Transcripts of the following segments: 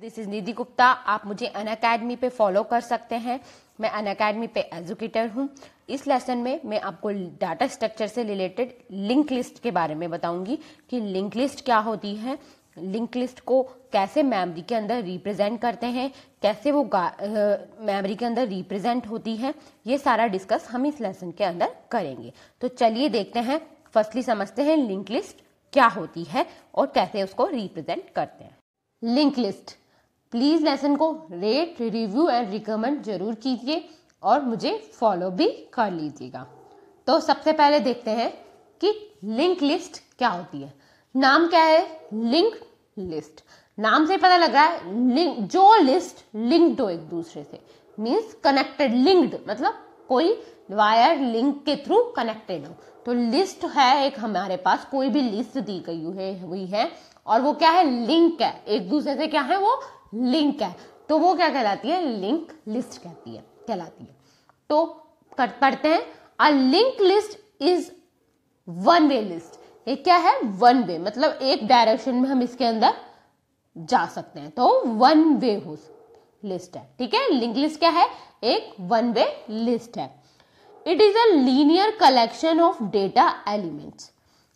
This is निधि गुप्ता आप मुझे अन academy पे फॉलो कर सकते हैं। मैं अन अकेडमी पे एजुकेटर हूँ। इस लेसन में मैं आपको डाटा स्ट्रक्चर से रिलेटेड लिंक लिस्ट के बारे में बताऊँगी कि लिंक लिस्ट क्या होती है। लिंक लिस्ट को कैसे मेमोरी के अंदर रिप्रेजेंट करते हैं, कैसे वो मेमोरी के अंदर रिप्रेजेंट होती है, ये सारा डिस्कस हम इस लेसन के अंदर करेंगे। तो चलिए देखते हैं। फर्स्टली समझते हैं लिंक लिस्ट क्या होती है और कैसे उसको रिप्रेजेंट करते हैं। लिंक लिस्ट प्लीज़ लेसन को रेट, रिव्यू एंड रिकमेंड ज़रूर कीजिए और मुझे फॉलो भी कर लीजिएगा। तो सबसे पहले देखते हैं कि लिंक लिस्ट क्या होती है। नाम क्या है? Link list. नाम से पता लग रहा है, लिंक, जो लिस्ट लिंक्ड हो एक दूसरे से मीन्स कनेक्टेड लिंक्ड मतलब कोई वायर लिंक के थ्रू कनेक्टेड हो। तो लिस्ट है एक हमारे पास, कोई भी लिस्ट दी गई हुई है, और वो क्या है? लिंक है। एक दूसरे से क्या है? वो लिंक है। तो वो क्या कहलाती है? लिंक लिस्ट कहती है, कहलाती है। तो पढ़ते हैं। A link list is one way list ये क्या है? वन वे मतलब एक डायरेक्शन में हम इसके अंदर जा सकते हैं। तो वन वे हो लिस्ट है। ठीक है? लिंक लिस्ट क्या है? एक वन वे लिस्ट है। It is a linear collection of data elements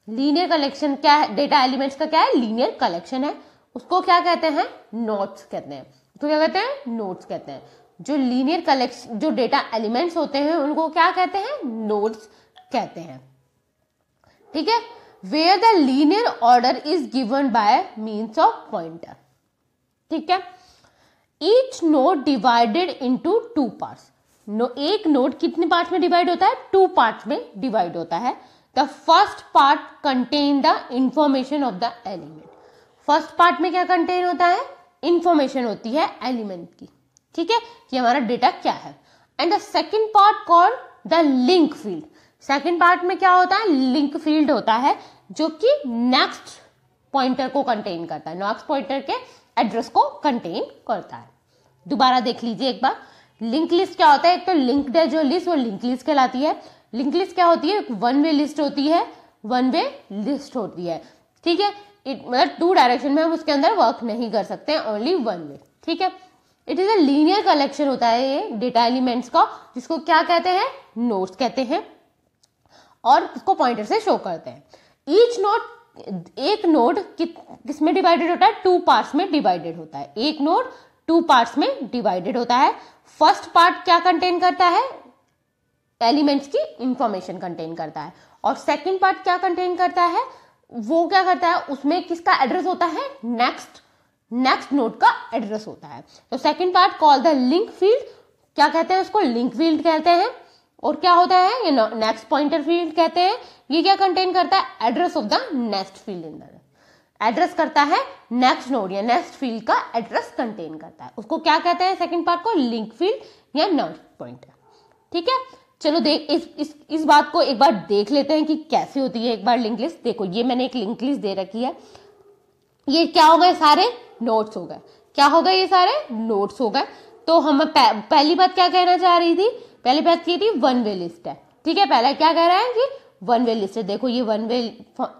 linear collection क्या है? डेटा एलिमेंट्स का क्या है? लीनियर कलेक्शन है। उसको क्या कहते हैं? नोट्स कहते हैं। तो क्या कहते हैं? नोट्स कहते हैं। जो लीनियर कलेक्शन जो डेटा एलिमेंट्स होते हैं, उनको क्या कहते हैं? नोट्स कहते हैं। ठीक है? Where the linear order is given by means of pointer ठीक है? Each note divided into two part no एक नोट कितने पार्ट में डिवाइड होता है? टू पार्ट में डिवाइड होता है। The first part contain the information of the element first part में क्या कंटेन होता है? इंफॉर्मेशन होती है एलिमेंट की। ठीक है? कि हमारा डेटा क्या है? And the second part call the link field second part में क्या होता है? लिंक फ़ील्ड होता है, जो कि नेक्स्ट पॉइंटर को कंटेन करता है। नेक्स्ट पॉइंटर के एड्रेस को कंटेन करता है। दोबारा देख लीजिए एक बार। लिंक लिस्ट क्या होता है? एक तो लिंक्ड है जो लिस्ट वो लिंक लिस्ट कहलाती है। लिंक लिस्ट क्या होती है? वन वे लिस्ट होती है। वन वे लिस्ट होती है। ठीक है? मतलब टू डायरेक्शन में हम उसके अंदर वर्क नहीं कर सकते हैं ओनली वन वे ठीक है? It is a linear collection होता है ये डेटा एलिमेंट्स का जिसको क्या कहते हैं? नोट्स कहते हैं। और उसको पॉइंटर से शो करते हैं। ईच नोट एक नोड कि, किसमें डिवाइडेड होता है? टू पार्ट्स में डिवाइडेड होता है। एक नोड टू पार्ट्स में डिवाइडेड होता है। फ़र्स्ट पार्ट क्या कंटेन करता है? एलिमेंट्स की इंफॉर्मेशन कंटेन करता है। और सेकंड पार्ट क्या कंटेन करता है? वो क्या करता है? उसमें किसका एड्रेस होता है? नेक्स्ट नेक्स्ट नोड का एड्रेस होता है। तो second part call the link field क्या कहते हैं उसको? लिंक फ़ील्ड कहते हैं। और क्या होता है? ये नेक्स्ट पॉइंटर फ़ील्ड कहते हैं। ये क्या कंटेन करता है? Address of the next field in address करता है। नेक्स्ट नोड या नेक्स्ट फ़ील्ड का एड्रेस कंटेन करता है। उसको क्या कहते हैं? सेकंड पार्ट को लिंक फ़ील्ड या नेक्स्ट पॉइंटर ठीक है? चलो देख इस इस इस बात को एक बार देख लेते हैं कि कैसे होती है। एक बार लिंक लिस्ट, देखो, ये मैंने एक लिंक लिस्ट दे रखी है। ये क्या हो गए सारे? नोट्स हो गए। क्या हो गए ये सारे? नोट्स हो गए। तो हम पहली बात क्या कहना चाह रही थी? पहली बात की थी वन वे लिस्ट है। ठीक है, पहला क्या कह रहा है कि वन वे लिस्ट है। देखो, ये वन वे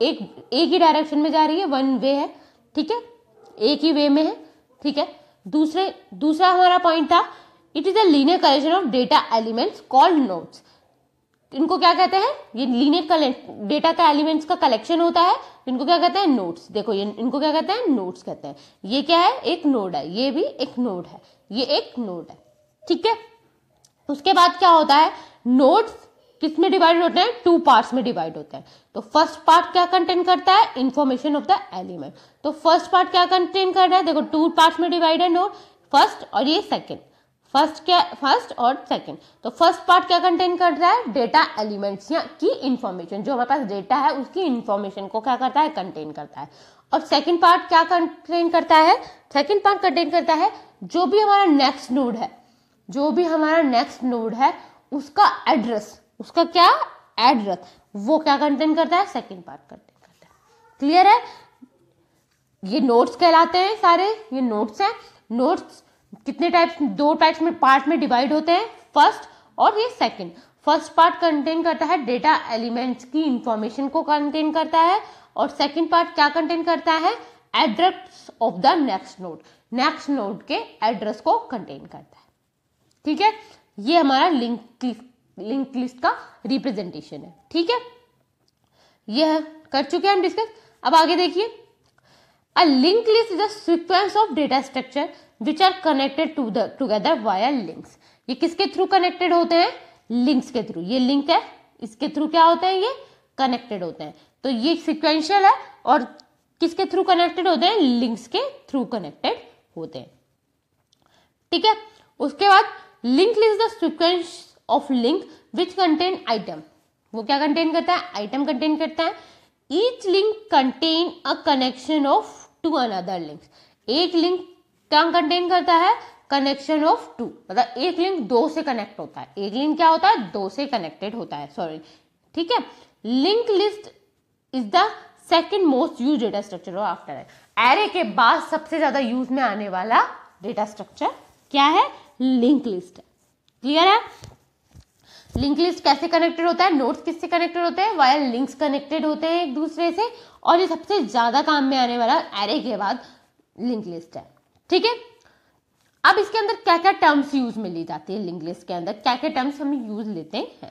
एक एक ही डायरेक्शन में जा रही है वन वे है। ठीक है? एक ही वे में है। ठीक है? दूसरे, दूसरा हमारा पॉइंट था it is a linear collection of data elements called notes इनको क्या कहते हैं? ये लीनियर डेटा का एलिमेंट्स का कलेक्शन होता है। इनको क्या कहते हैं? नोट्स देखो, ये, इनको क्या कहते हैं? नोट्स कहते हैं। ये क्या है? एक नोड है। ये भी एक नोड है। ये एक नोड है। ठीक है? उसके बाद क्या होता है? नोट्स किसमें डिवाइड होते हैं? टू पार्ट्स में डिवाइड होते हैं। तो फ़र्स्ट पार्ट क्या कंटेन करता है? इन्फॉर्मेशन ऑफ़ द एलिमेंट तो फ़र्स्ट पार्ट क्या कंटेन कर रहा है? देखो टू पार्ट्स में डिवाइड है नोट फ़र्स्ट और ये सेकेंड फ़र्स्ट क्या, फ़र्स्ट और सेकंड। तो फ़र्स्ट पार्ट क्या कंटेन कर रहा है? डेटा एलिमेंट्स या की इंफॉर्मेशन जो हमारे पास डेटा है, उसकी इंफॉर्मेशन को क्या करता है? कंटेन करता है। और सेकंड पार्ट क्या कंटेन करता है? सेकंड पार्ट कंटेन करता है, जो भी हमारा नेक्स्ट नोड है, जो भी हमारा नेक्स्ट नोड है, उसका एड्रेस उसका क्या? एड्रेस वो क्या कंटेन करता है? सेकेंड पार्ट कंटेन करता है। क्लियर है? ये नोट्स कहलाते हैं सारे, ये नोट्स हैं। नोट्स कितने टाइप्स दो टाइप्स में पार्ट में डिवाइड होते हैं? फ़र्स्ट और ये सेकंड फ़र्स्ट पार्ट कंटेन करता है डेटा एलिमेंट्स की इंफॉर्मेशन को कंटेन करता है और सेकंड पार्ट क्या कंटेन करता है? Address of the next node next node के एड्रेस को कंटेन करता है. ठीक है? ये हमारा लिंक लिंक लिस्ट का रिप्रेजेंटेशन है. ठीक है? यह कर चुके हैं हम डिस्कस अब आगे देखिए. A link list is a sequence of data structure which are connected to the together via links ये किसके थ्रू कनेक्टेड होते हैं? लिंक्स के थ्रू ये लिंक है, इसके थ्रू क्या होते हैं ये? कनेक्टेड होते हैं. तो ये सिक्वेंशियल है और किसके थ्रू कनेक्टेड होते हैं? लिंक्स के थ्रू कनेक्टेड होते हैं. ठीक है? उसके बाद link list the sequence of link which contain item वो क्या कंटेन करता है? आइटम कंटेन करता है. Each link contain a connection of to another link एक लिंक क्या कंटेन करता है? कनेक्शन ऑफ़ टू मतलब एक लिंक दो से कनेक्ट होता है। एक लिंक क्या होता है? दो से कनेक्टेड होता है। सॉरी ठीक है? Link list is the second most use data structure after array के बाद सबसे ज़्यादा यूज़ में आने वाला डेटा स्ट्रक्चर क्या है? लिंक लिस्ट क्लियर है? लिंक लिस्ट कैसे कनेक्टेड होता है, नोट्स किससे कनेक्टेड होते हैं वाया लिंक्स कनेक्टेड होते हैं एक दूसरे से, और ये सबसे ज़्यादा काम में आने वाला एरे के बाद लिंक लिस्ट है। ठीक है? अब इसके अंदर क्या क्या टर्म्स यूज़ में ली जाती है लिंक लिस्ट के अंदर? क्या क्या टर्म्स हम यूज़ लेते हैं?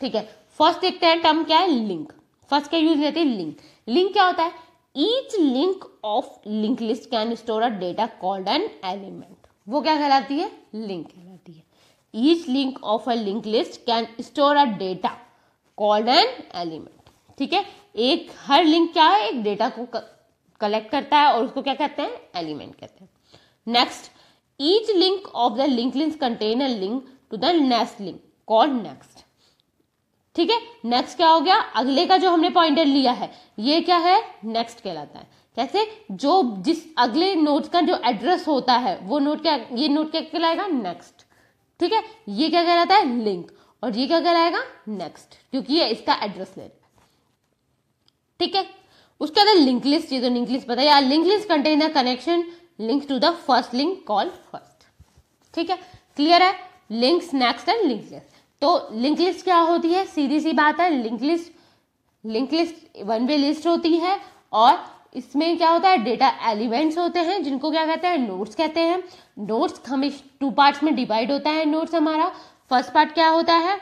ठीक है? फ़र्स्ट देखते हैं टर्म क्या है? लिंक। फ़र्स्ट क्या यूज़ लेते हैं? लिंक। लिंक क्या होता है? Each link of link list can store a data called an element वो क्या कहलाती है? Link. Each link of a link list can store a data called an element ठीक है? एक, हर लिंक क्या है? एक डेटा को कलेक्ट करता है और उसको क्या कहते हैं? एलिमेंट कहते हैं। Next each link of the link link contain a link to the next link called next ठीक है? नेक्स्ट क्या हो गया? अगले का जो हमने पॉइंटर लिया है, ये क्या है? नेक्स्ट कहलाता है। कैसे जो जिस अगले नोट का जो एड्रेस होता है, वो नोट क्या, ये नोट क्या कहलाएगा? नेक्स्ट ठीक है? ये क्या कहलाता है? लिंक और ये क्या कहलाएगा? नेक्स्ट क्योंकि ये इसका एड्रेस ले रहा है। ठीक है? उसके अंदर लिंक लिस्ट ये तो लिंक लिस्ट पता है link list contain the connection link to the first link call first ठीक है? क्लियर है? Links next and link list तो लिंक लिस्ट क्या होती है? सीधी सी बात है link list link list one way list होती है और इसमें क्या होता है डेटा एलिमेंट्स होते हैं, जिनको क्या कहते हैं नोट्स कहते हैं। नोट्स हमें टू पार्ट्स में डिवाइड होता है नोट्स हमारा। फ़र्स्ट पार्ट क्या होता है?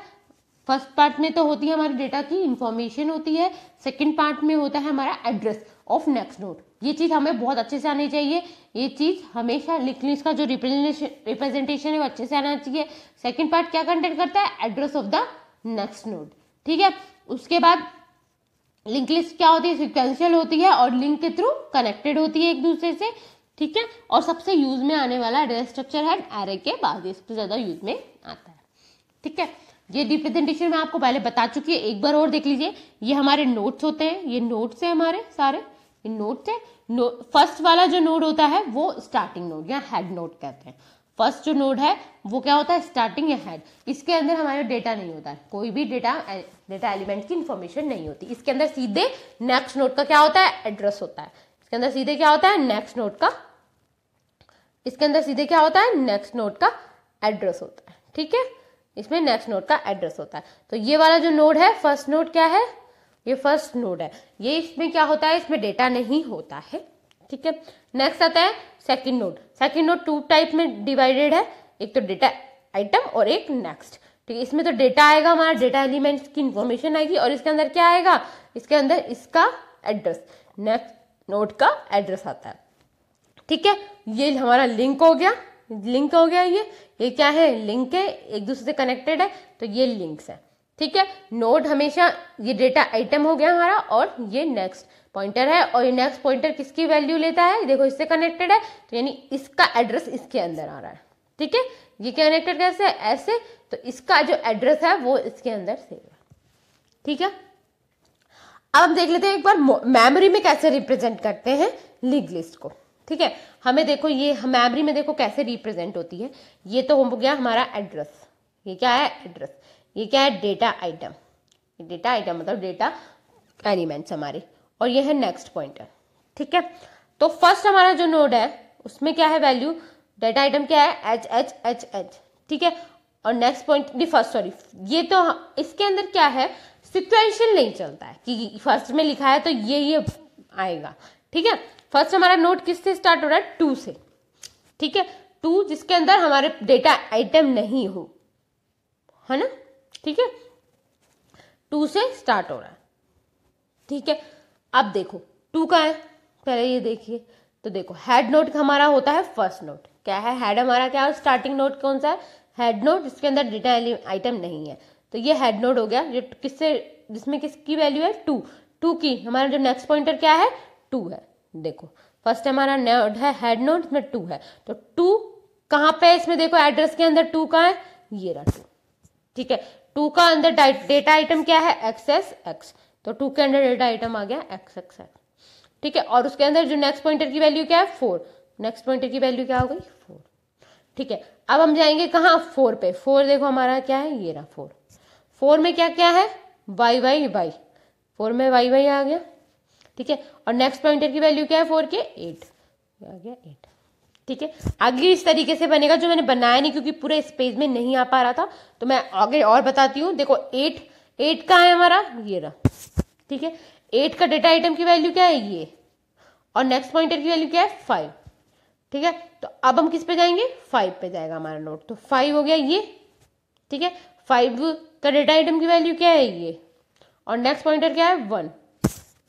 फ़र्स्ट पार्ट में तो होती है हमारे डेटा की इंफॉर्मेशन होती है। सेकंड पार्ट में होता है हमारा एड्रेस ऑफ़ नेक्स्ट नोट ये चीज़ हमें बहुत अच्छे से आनी चाहिए। ये चीज़ हमेशा लिस्ट का जो रिप्रेजेंटेशन है वो अच्छे से आना चाहिए। सेकंड पार्ट क्या कंटेंट करता है? Address of the next note ठीक है? उसके बाद लिंक लिस्ट क्या होती है? सिक्वेंशियल होती है और लिंक के थ्रू कनेक्टेड होती है एक दूसरे से, ठीक है? और सबसे यूज़ में आने वाला डेटा स्ट्रक्चर है एरे के बाद सबसे ज़्यादा यूज़ में आता है, ठीक है? ये रिप्रेजेंटेशन मैं आपको पहले बता चुकी है, एक बार और देख लीजिए। ये हमारे नोट्स होते हैं, ये नोट्स है हमारे सारे, ये नोट्स है। फ़र्स्ट वाला जो नोड होता है, वो स्टार्टिंग नोड या हेड नोड कहते हैं। फ़र्स्ट जो नोड है, वो क्या होता है? स्टार्टिंग हेड इसके अंदर हमारे डेटा नहीं होता। है कोई भी डेटा डेटा एलिमेंट की इंफॉर्मेशन नहीं होती। इसके अंदर सीधे नेक्स्ट नोड का क्या होता है? एड्रेस होता है। इसके अंदर सीधे क्या होता है? नेक्स्ट नोड का इसके अंदर सीधे क्या होता है? नेक्स्ट नोड का एड्रेस होता है। ठीक है? इसमें नेक्स्ट नोड का एड्रेस होता है। तो ये वाला जो नोड है फ़र्स्ट नोड क्या है? ये फ़र्स्ट नोड है। ये इसमें क्या होता है? इसमें डेटा नहीं होता है। ठीक है? नेक्स्ट आता है second node second node two type में डिवाइडेड है. एक तो डेटा आइटम और एक नेक्स्ट ठीक है, इसमें तो डेटा आएगा हमारा डेटा एलिमेंट की इंफॉर्मेशन आएगी और इसके अंदर क्या आएगा? इसके अंदर इसका एड्रेस नेक्स्ट नोड का एड्रेस आता है. ठीक है? ये हमारा लिंक हो गया. लिंक हो गया ये. ये क्या है? लिंक है. एक दूसरे से कनेक्टेड है. तो ये लिंक्स है. ठीक है? नोड हमेशा ये डेटा आइटम हो गया हमारा और ये नेक्स्ट पॉइंटर है। और ये नेक्स्ट पॉइंटर किसकी वैल्यू लेता है? देखो, इससे कनेक्टेड है तो यानी इसका एड्रेस इसके अंदर आ रहा है। ठीक है? ये कनेक्टेड कैसे है? ऐसे तो इसका जो एड्रेस है, वो इसके अंदर सेव है। ठीक है? अब हम देख लेते हैं एक बार मेमोरी में कैसे रिप्रेजेंट करते हैं लिग लिस्ट को। ठीक है? हमें देखो, ये मेमोरी में देखो कैसे रिप्रेजेंट होती है। ये तो हो गया हमारा एड्रेस ये क्या है? एड्रेस ये क्या है? डेटा आइटम डेटा आइटम मतलब डेटा एलिमेंट्स हमारे। और ये है नेक्स्ट पॉइंटर ठीक है? तो फ़र्स्ट हमारा जो नोड है, उसमें क्या है वैल्यू डेटा आइटम क्या है? एच एच एच एच ठीक है? और नेक्स्ट पॉइंट फ़र्स्ट सॉरी ये तो इसके अंदर क्या है? सिक्वेंशियल नहीं चलता है। कि फ़र्स्ट में लिखा है तो ये ये आएगा। ठीक है? फ़र्स्ट हमारा नोट किससे स्टार्ट हो रहा है? टू से। ठीक है? टू जिसके अंदर हमारे डेटा आइटम नहीं हो। है ना? ठीक है? टू से स्टार्ट हो रहा है। ठीक है? अब देखो, टू का है। पहले ये देखिए। तो देखो हेड नोट हमारा होता है फ़र्स्ट नोट क्या है? हेड हमारा क्या है? स्टार्टिंग नोट कौन सा है? हेड नोट जिसके अंदर डेटा आइटम नहीं है। तो ये हेड नोट हो गया। जो किससे, जिसमें किसकी वैल्यू है? टू टू की। हमारा जो नेक्स्ट पॉइंटर क्या है? टू है। देखो फ़र्स्ट हमारा नोट है हेड नोट इसमें टू है। तो टू कहाँ पे इसमें देखो एड्रेस के अंदर टू का है? ये रहा टू ठीक है? टू का अंदर डेटा आइटम क्या है? एक्स एस एक्स तो टू के अंदर डेटा आइटम आ गया एक्स एक्स एक्स ठीक है? और उसके अंदर जो नेक्स्ट पॉइंटर की वैल्यू क्या है? फोर नेक्स्ट पॉइंटर की वैल्यू क्या हो गई? फोर ठीक है? अब हम जाएँगे कहा? फोर पे. फोर देखो हमारा क्या है? ये रहा फोर फोर में क्या क्या है? वाई वाई वाई फोर में वाई वाई आ गया. ठीक है? और नेक्स्ट पॉइंटर की वैल्यू क्या है? फोर के? एट आ गया एट ठीक है? आगे इस तरीके से बनेगा जो मैंने बनाया नहीं, क्योंकि पूरे स्पेस में नहीं आ पा रहा था। तो मैं आगे और बताती हूँ। देखो एट एट का है हमारा? ये रहा। ठीक है? एट का डेटा आइटम की वैल्यू क्या है? ये। और नेक्स्ट पॉइंटर की वैल्यू क्या है? फाइव ठीक है? तो अब हम किस पे जाएँगे? फाइव पे जाएगा हमारा नोट तो फाइव हो गया ये। ठीक है? फाइव का डेटा आइटम की वैल्यू क्या है? ये। और नेक्स्ट पॉइंटर क्या है? वन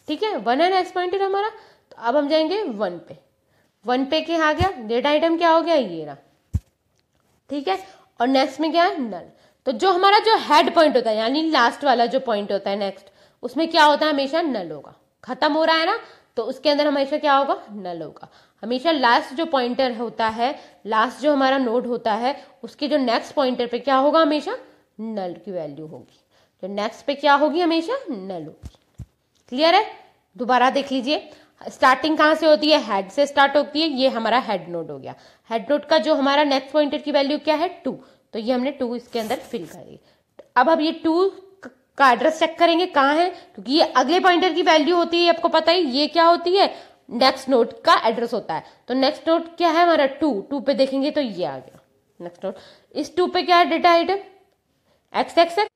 ठीक है? वन है नेक्स्ट पॉइंटर हमारा। तो अब हम जाएँगे वन पे। वन पे के आ गया डेटा आइटम क्या हो गया? ये रहा। ठीक है? और नेक्स्ट में क्या है? नल तो जो हमारा जो हेड पॉइंट होता है, यानी लास्ट वाला जो पॉइंट होता है नेक्स्ट उसमें क्या होता है? हमेशा नल होगा। खत्म हो रहा है ना? तो उसके अंदर हमेशा क्या होगा? नल होगा। हमेशा लास्ट जो पॉइंटर होता है लास्ट जो हमारा नोड होता है, उसके जो नेक्स्ट पॉइंटर पे क्या होगा? हमेशा नल की वैल्यू होगी। तो नेक्स्ट पे क्या होगी? हमेशा नल होगी। क्लियर है? दोबारा देख लीजिए। स्टार्टिंग कहाँ से होती है? हेड से स्टार्ट होती है। ये हमारा हेड नोड हो गया। हेड नोड का जो हमारा नेक्स्ट पॉइंटर की वैल्यू क्या है? टू तो ये हमने टू इसके अंदर फिल कर। अब हम ये टू का एड्रेस चेक करेंगे कहाँ है? क्योंकि ये अगले पॉइंटर की वैल्यू होती है आपको पता है ये क्या होती है? नेक्स्ट नोट का एड्रेस होता है। तो नेक्स्ट नोट क्या है हमारा? टू टू पे देखेंगे तो ये आ गया। नेक्स्ट नोट इस टू पे क्या है data item X X X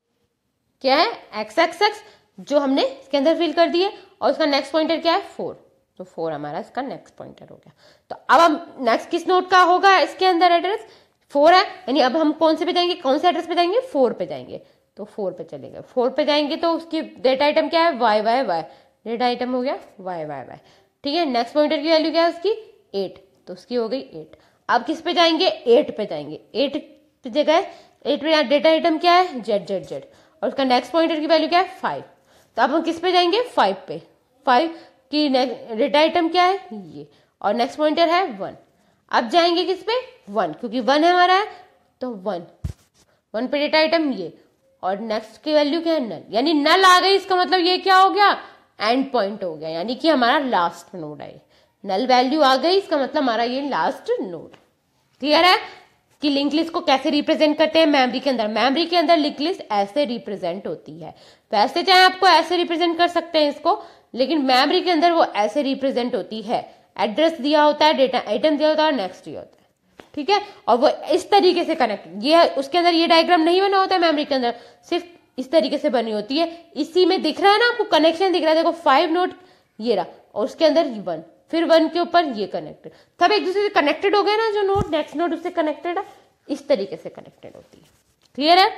क्या है? एक्स एक्स एक्स जो हमने इसके अंदर फिल कर दिए और उसका नेक्स्ट पॉइंटर क्या है? फोर तो फोर हमारा इसका नेक्स्ट पॉइंटर हो गया। तो अब हम नेक्स्ट किस नोट का होगा इसके अंदर एड्रेस फोर है, यानी अब हम कौन से पे जाएँगे? कौन से एड्रेस पे जाएँगे? फोर पे जाएँगे। तो फोर पे चलेगा। फोर पे जाएँगे तो उसकी डेटा आइटम क्या है? Y Y Y data item हो गया वाई वाई वाई ठीक है नेक्स्ट पॉइंटर की वैल्यू क्या है उसकी? एट तो उसकी हो गई एट अब किस पे जाएँगे? एट पे जाएँगे। एट की जगह एट पे डेटा आइटम क्या है? जेड जेड जेड और उसका नेक्स्ट पॉइंटर की वैल्यू क्या है? फाइव तो अब हम किस पे जाएँगे? फाइव पे। फाइव की डेटा आइटम क्या है? ये। और नेक्स्ट पॉइंटर है वन अब जाएँगे किस पे? वन क्योंकि वन है हमारा है तो वन वन पे डेटा आइटम ये। और नेक्स्ट की वैल्यू क्या है? नल यानी नल आ गई, इसका मतलब ये क्या हो गया? एंड पॉइंट हो गया, यानी कि हमारा लास्ट नोड है नल वैल्यू आ गई, इसका मतलब हमारा ये लास्ट नोड क्लियर है? कि लिंक लिस्ट को कैसे रिप्रेजेंट करते हैं मेमोरी के अंदर? मेमोरी के अंदर लिंक लिस्ट ऐसे रिप्रेजेंट होती है। वैसे चाहे आपको ऐसे रिप्रेजेंट कर सकते हैं इसको लेकिन मेमोरी के अंदर वो ऐसे रिप्रेजेंट होती है। एड्रेस दिया होता है डेटा आइटम दिया होता है नेक्स्ट दिया होता है। ठीक है? और वो इस तरीके से कनेक्ट ये उसके अंदर ये डायग्राम नहीं बना होता है मेमोरी के अंदर। सिर्फ़ इस तरीके से बनी होती है। इसी में दिख रहा है ना आपको कनेक्शन दिख रहा है। देखो फाइव नोट ये रहा। और उसके अंदर वन फिर वन के ऊपर ये कनेक्टेड तब एक दूसरे से कनेक्टेड हो गए ना जो नोट नेक्स्ट नोट उससे कनेक्टेड है। इस तरीके से कनेक्टेड होती है। क्लियर है?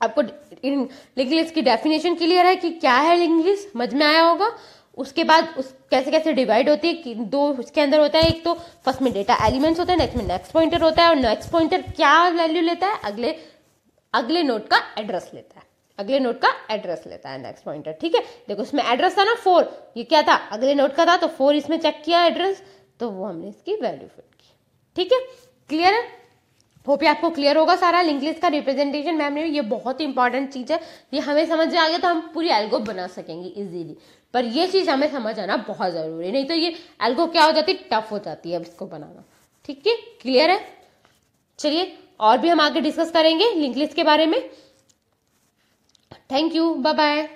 आपको इन लिंक की डेफिनेशन क्लियर है कि क्या है लिंक समझ में आया होगा। उसके बाद उस कैसे कैसे डिवाइड होती है कि दो उसके अंदर होता है, एक तो फ़र्स्ट में डेटा एलिमेंट्स होता है नेक्स्ट में नेक्स्ट पॉइंटर होता है और नेक्स्ट पॉइंटर क्या वैल्यू लेता है? अगले अगले नोट का एड्रेस लेता है। अगले नोट का एड्रेस लेता है नेक्स्ट पॉइंटर ठीक है? देखो इसमें एड्रेस था ना फोर ये क्या था? अगले नोट का था तो फोर इसमें चेक किया एड्रेस तो वो हमने इसकी वैल्यू फिट की। ठीक है? क्लियर है? होप ये आपको क्लियर होगा सारा लिंक लिस्ट का रिप्रेजेंटेशन मैम ने ये बहुत इंपॉर्टेंट चीज़ है। ये हमें समझ में आ गया तो हम पूरी एल्गो बना सकेंगे इजीली पर ये चीज़ हमें समझ आना बहुत ज़रूरी है। नहीं तो ये एल्गो क्या हो जाती? है टफ हो जाती है अब इसको बनाना। ठीक है? क्लियर है? चलिए, और भी हम आगे डिस्कस करेंगे लिंक लिस्ट के बारे में। Thank you bye bye